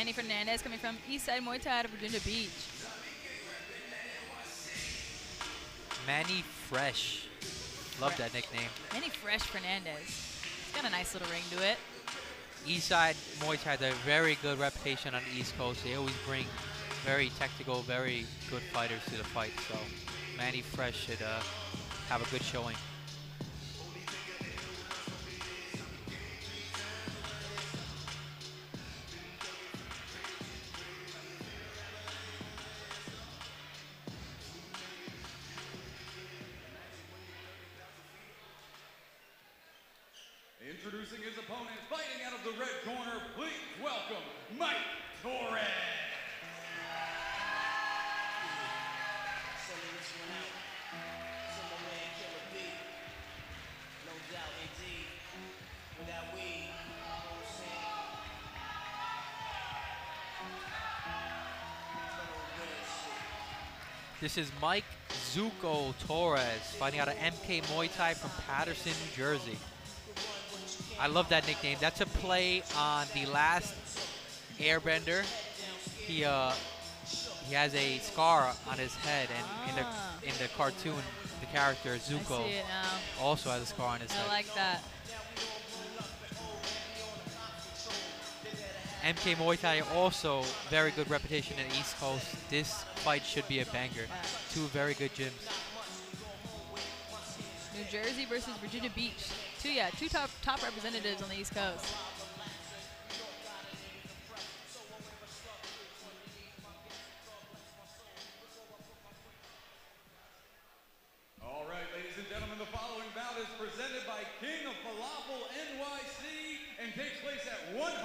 Manny Fernandez coming from Eastside Muay Thai out of Virginia Beach. Manny Fresh. Love that nickname. Manny Fresh Fernandez. He's got a nice little ring to it. Eastside Muay Thai has a very good reputation on the East Coast. They always bring very technical, very good fighters to the fight. So Manny Fresh should uh, have a good showing. Introducing his opponent, fighting out of the red corner, please welcome Mike Torres. Sending this one out to my man Killer B. No doubt, indeed. With weed, you know what I'm saying? Federal red shit. This is Mike Zuko Torres fighting out of MK Muay Thai from Paterson, New Jersey. I love that nickname. That's a play on the last Airbender. He uh he has a scar on his head, and in Ah. the in the cartoon, the character Zuko see it now. also has a scar on his I head. like that. MK Muay Thai also very good reputation in East Coast. This fight should be a banger. Two very good gyms. New Jersey versus Virginia Beach. Two, yeah, two top top representatives on the East Coast. All right, ladies and gentlemen, the following bout is presented by King of Falafel NYC and takes place at 147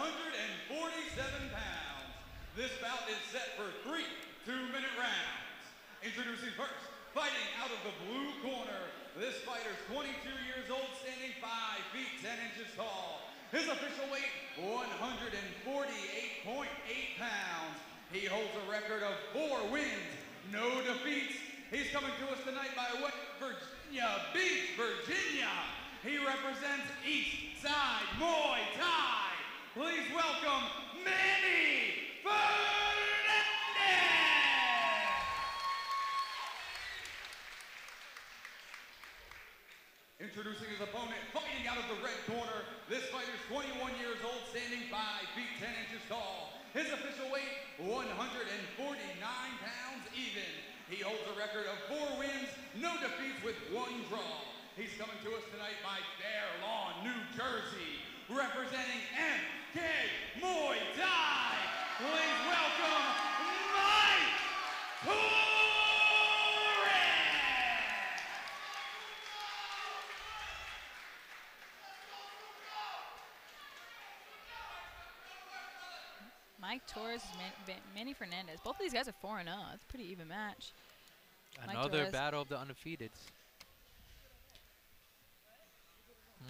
pounds. This bout is set for three two-minute rounds. Introducing first, fighting out of the blue corner, this fighter's 22 years old, standing 5 feet 10 inches tall. His official weight, 148.8 pounds. He holds a record of four wins, no defeats. He's coming to us tonight by West Virginia Beach, Virginia. He represents East Side Muay Thai. Please welcome Manny Fernandez. Introducing his opponent, fighting out of the red corner. This fighter's 21 years old, standing 5 feet 10 inches tall. His official weight, 149 pounds even. He holds a record of four wins, no defeats with one draw. He's coming to us tonight by Fair Lawn, New Jersey, representing MK Muay Thai. Please welcome Mike Torres. Mike Torres, Man- Man- Manny Fernandez. Both of these guys are 4 0. That's a pretty even match. Another battle of the undefeateds.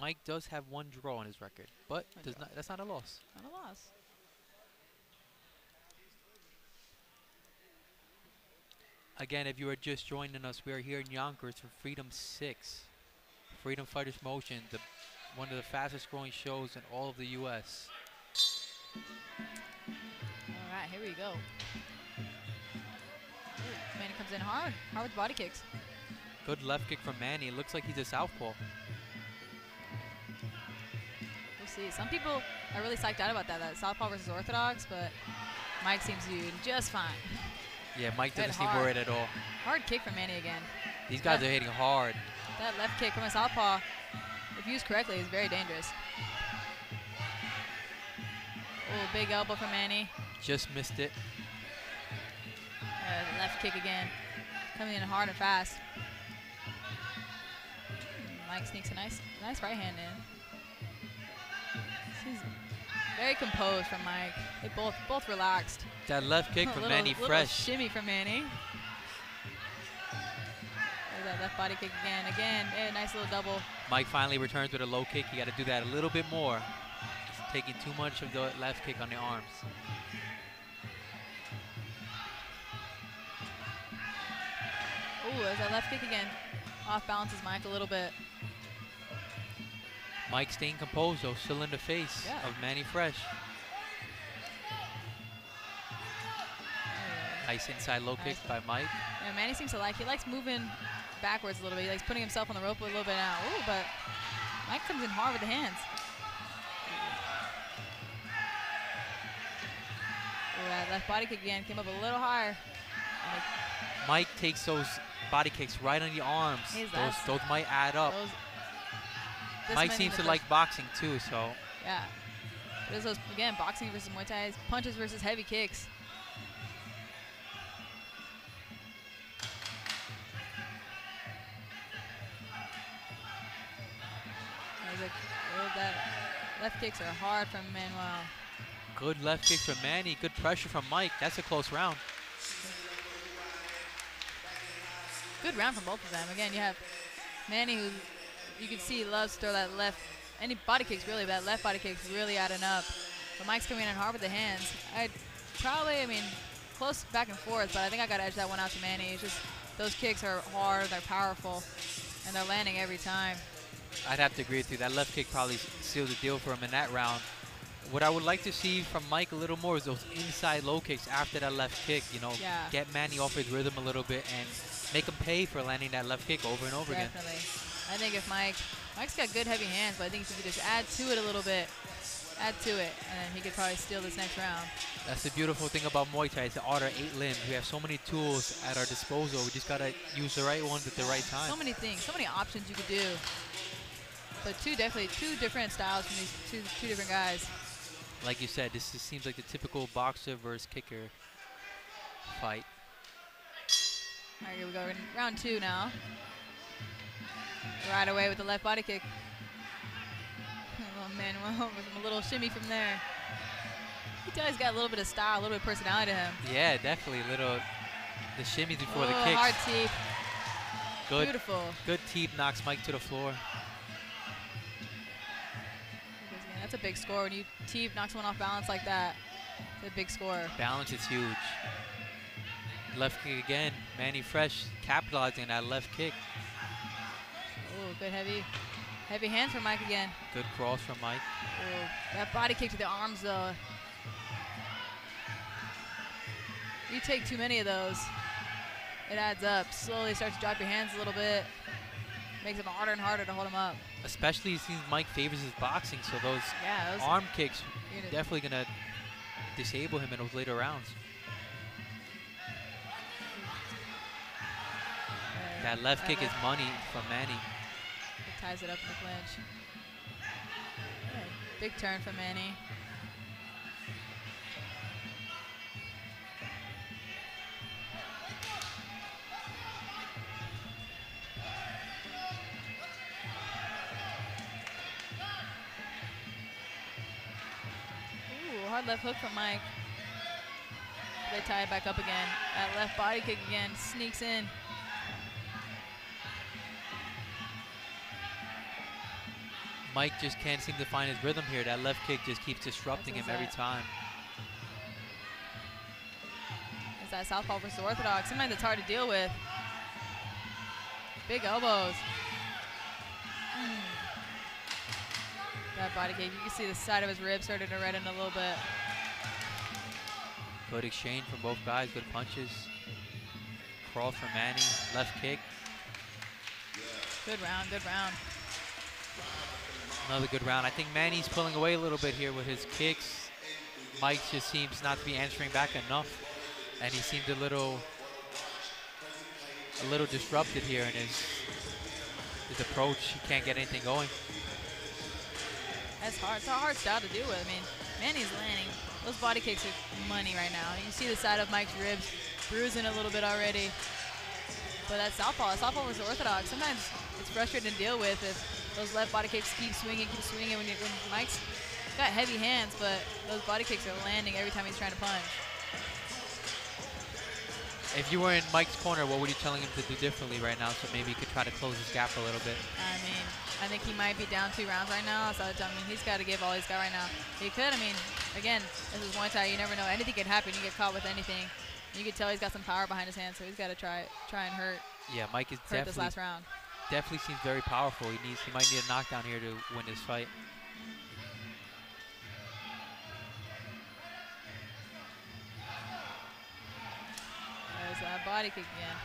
Mike does have one draw on his record, but One does draw. not. That's not a loss. Not a loss. Again, if you are just joining us, we are here in Yonkers for Freedom 6. Freedom Fighter Promotions, the, one of the fastest growing shows in all of the U.S. All right, here we go. Ooh, Manny comes in hard. Hard with body kicks. Good left kick from Manny. It looks like he's a southpaw. See. Some people are really psyched out about that, that Southpaw versus Orthodox, but Mike seems to do just fine. Yeah, Mike doesn't seem worried at all. Hard kick from Manny again. These guys Yeah. are hitting hard. That left kick from a Southpaw, if used correctly, is very dangerous. Oh, big elbow from Manny. Just missed it. Uh, left kick again. Coming in hard and fast. Mike sneaks a nice, nice right hand in. He's very composed from Mike. They both, both relaxed. That left kick from little, Manny little Fresh. shimmy from Manny. There's that left body kick again. Again, eh, nice little double. Mike finally returns with a low kick. You got to do that a little bit more. Taking too much of the left kick on the arms. Ooh, there's that left kick again off balances Mike a little bit. Mike staying composed though, still in the face Yeah. of Manny Fresh. Nice inside low kick by Mike. Yeah, Manny seems to like, he likes moving backwards a little bit. He likes putting himself on the rope a little bit now. Ooh, but Mike comes in hard with the hands. Ooh, that left body kick again came up a little higher. It- Mike takes those body kicks right on the arms. Those, those might add up. those- Mike seems to like boxing too, so Yeah. There's those, again, boxing versus Muay Thai, punches versus heavy kicks. Oh, that left kicks are hard from Manuel. good left kick from Manny. Good pressure from Mike. That's a close round. Good round from both of them. Again, you have Manny who you can see he loves throw that left, any body kicks really, but that left body kick's really adding up. But Mike's coming in hard with the hands. I'd probably, I mean, close back and forth, but I think I got to edge that one out to Manny. It's just those kicks are hard, they're powerful, and they're landing every time. I'd have to agree with you. That left kick probably sealed the deal for him in that round. What I would like to see from Mike a little more is those inside low kicks after that left kick. You know, Yeah. get Manny off his rhythm a little bit and make him pay for landing that left kick over and over again. I think if Mike, Mike's got good heavy hands, but I think if he could just add to it a little bit, add to it, and then he could probably steal this next round. That's the beautiful thing about Muay Thai. It's the art of eight limbs. We have so many tools at our disposal. We just gotta use the right ones at the right time. So many things, so many options you could do. But two definitely two different styles from these two two different guys. like you said, this just seems like the typical boxer versus kicker fight. All right, here we go. round two now. Right away with the left body kick. Oh, Manuel with a little shimmy from there. He does got a little bit of style, a little bit of personality to him. Yeah, definitely. A Little the shimmies before oh, the kicks. hard teep. Good, Beautiful. good teep knocks Mike to the floor. That's a big score. When you teep, knocks someone off balance like that, it's a big score. Balance is huge. Left kick again. Manny Fresh capitalizing on that left kick. Good heavy, heavy hands from Mike again. Good cross from Mike. Oh, that body kick to the arms though. You take too many of those, it adds up. Slowly starts to drop your hands a little bit. Makes it harder and harder to hold them up. Especially since Mike favors his boxing, so those Yeah, those, arm kicks definitely gonna disable him in those later rounds. uh, That left kick is money from Manny. It ties it up in the clinch. Yeah, big turn for Manny. Ooh, hard left hook from Mike. They tie it back up again. That left body kick again sneaks in. Mike just can't seem to find his rhythm here. That left kick just keeps disrupting him every time. It's that southpaw versus orthodox. Sometimes it's hard to deal with. Big elbows. Mm. That body kick. You can see the side of his rib starting to redden a little bit. Good exchange from both guys. Good punches. Cross from Manny. Left kick. Good round, good round. Another good round. I think Manny's pulling away a little bit here with his kicks. Mike just seems not to be answering back enough, and he seemed a little, a little disrupted here in his his approach. He can't get anything going. That's hard. It's a hard style to deal with. I mean, Manny's landing. Those body kicks are money right now. You see the side of Mike's ribs bruising a little bit already. But that southpaw, southpaw versus orthodox, sometimes it's frustrating to deal with if those left body kicks keep swinging, keep swinging. When, you, when Mike's got heavy hands, but those body kicks are landing every time he's trying to punch. If you were in Mike's corner, what would you telling him to do differently right now, so maybe he could try to close his gap a little bit? I mean, I think he might be down two rounds right now. So I mean, he's got to give all he's got right now. He could. I mean, again, this is Muay Thai. You never know. Anything could happen. You get caught with anything. You could tell he's got some power behind his hand, so he's got to try try and hurt. Yeah, Mike is hurt this last round. Definitely seems very powerful. He needs he might need a knockdown here to win this fight. There's that body kick again.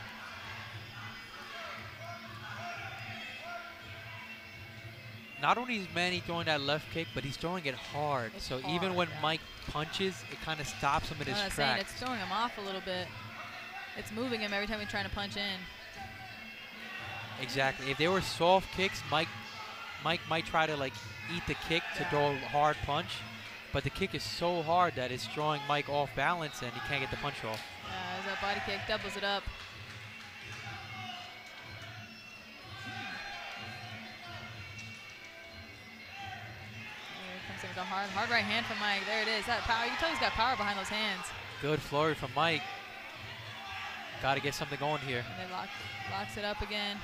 Not only is Manny throwing that left kick, but he's throwing it hard. It's so even when yeah. Mike punches, it kind of stops him in his That's what saying, tracks. it's throwing him off a little bit. It's moving him every time he's trying to punch in. Exactly. If they were soft kicks, Mike Mike might try to like eat the kick to Yeah. throw a hard punch, but the kick is so hard that it's throwing Mike off balance and he can't get the punch off. There's that body kick, doubles it up. Here comes in with a hard, hard right hand from Mike. There it is. That power. You can tell he's got power behind those hands. Good flurry from Mike. Got to get something going here. And they lock, locks it up again.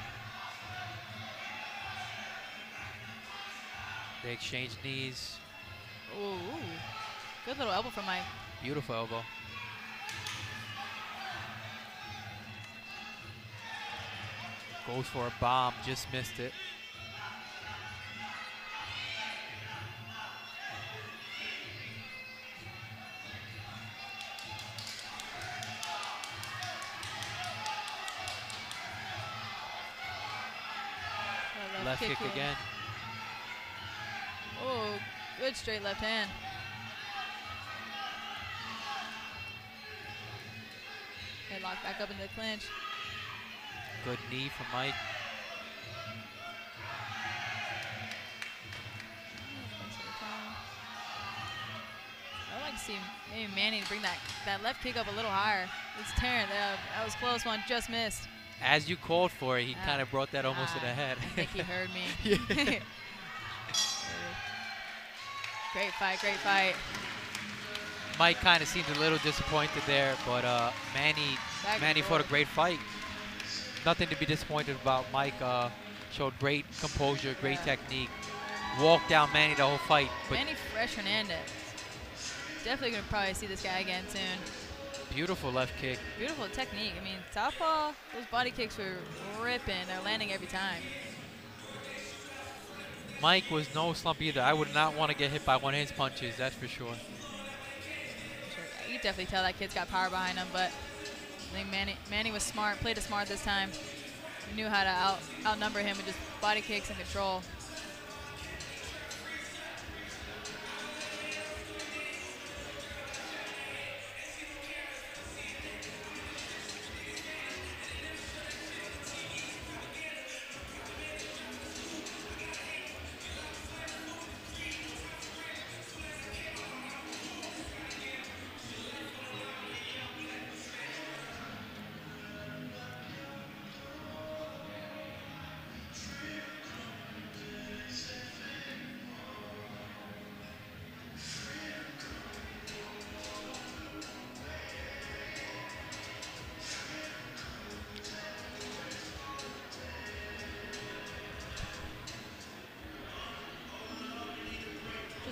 They exchange knees. Ooh, good little elbow from Mike. Beautiful elbow. Goes for a bomb, just missed it. Straight left hand. They lock back up into the clinch. Good knee from Mike. I'd like to see maybe Manny bring that, that left kick up a little higher. It's tearing. That, that was close one, just missed. As you called for it, he Ah. kind of brought that almost to Ah, the head. I think he heard me. Great fight, great fight. Mike kind of seemed a little disappointed there, but uh, Manny Back Manny fought a great fight. Nothing to be disappointed about. Mike uh, showed great composure, great Yeah. technique. Walked down Manny the whole fight, but Manny Fresh Hernandez. Definitely gonna probably see this guy again soon. beautiful left kick. Beautiful technique. I mean, southpaw, those body kicks were ripping. They're landing every time. Mike was no slump either. I would not want to get hit by one his punches, that's for sure. Sure. You definitely tell that kid's got power behind him, but I think Manny, Manny was smart, played it smart this time. He knew how to out, outnumber him and just body kicks and control.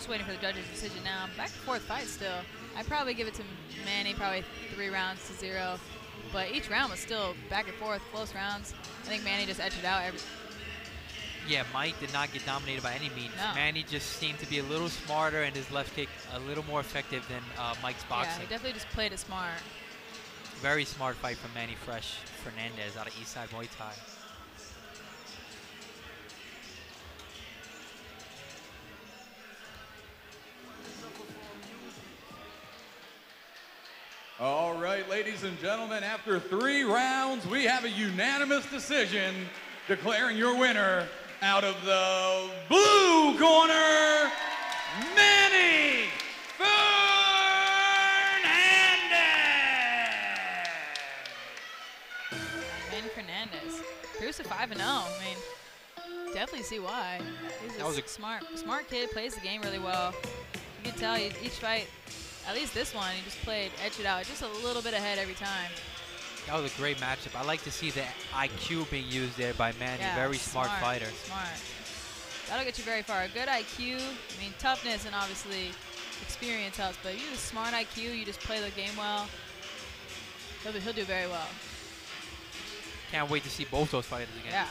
Just waiting for the judge's decision now. Back and forth fight still. I'd probably give it to Manny, probably three rounds to zero. But each round was still back and forth, close rounds. I think Manny just edged it out. Every, Yeah, Mike did not get dominated by any means. No. Manny just seemed to be a little smarter and his left kick a little more effective than uh, Mike's yeah, boxing. he definitely just played it smart. Very smart fight from Manny Fresh Fernandez out of Eastside Muay Thai. Right, ladies and gentlemen, after three rounds, we have a unanimous decision declaring your winner out of the blue corner, Manny Fernandez. Manny Fernandez. Cruise to 5 and 0. I mean, definitely see why. He's That was a- smart, smart kid, plays the game really well. You can tell each fight, at least this one, he just played, edged it out, just a little bit ahead every time. That was a great matchup. I like to see the IQ being used there by Manny. Yeah, Very smart, fighter. Smart. That'll get you very far. A good IQ, I mean, toughness and obviously experience helps, but you use smart IQ, you just play the game well, he'll, be, he'll do very well. Can't wait to see both those fighters again. Yeah.